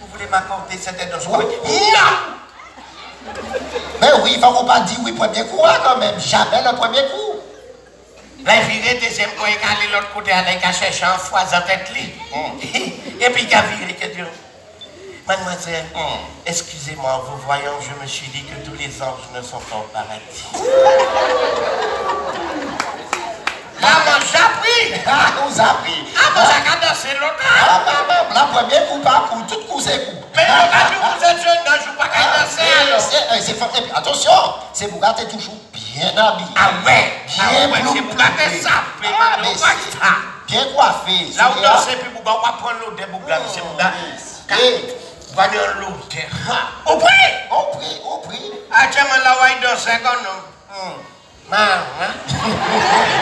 Vous voulez m'accorder cette danse Oui. Non Mais oui, il faut qu'on pas dire oui premier coup hein, quand même. Jamais le premier coup. La virée, deuxième coup, et aller l'autre côté avec un chercher un foie en tête. Et puis, il a viré, que Dieu. Mademoiselle, excusez-moi, vous voyant, je me suis dit que tous les anges ne sont pas au paradis. Maman, j'ai appris. Ah, vous appris. Ah, moi, j'ai dansé l'autre. Ah, la première coup par coup, tout coup c'est coup. Mais le vous êtes jeune, je ne joue pas qu'à danser alors. C'est- c'est et puis, Attention, c'est pour gâter toujours bien habillé. Ah ouais, Bien ah ouais, c'est pour gâter ça, mais Ah, va c'est- ça. Bien coiffé. Là où danser, puis vous allez prendre l'eau de Bougla, c'est Bougla. Et, Vous allez en l'eau Au prix au prix, au prix. Ah, tiens, mais là où il danse, quand non? Maman. Maman, vous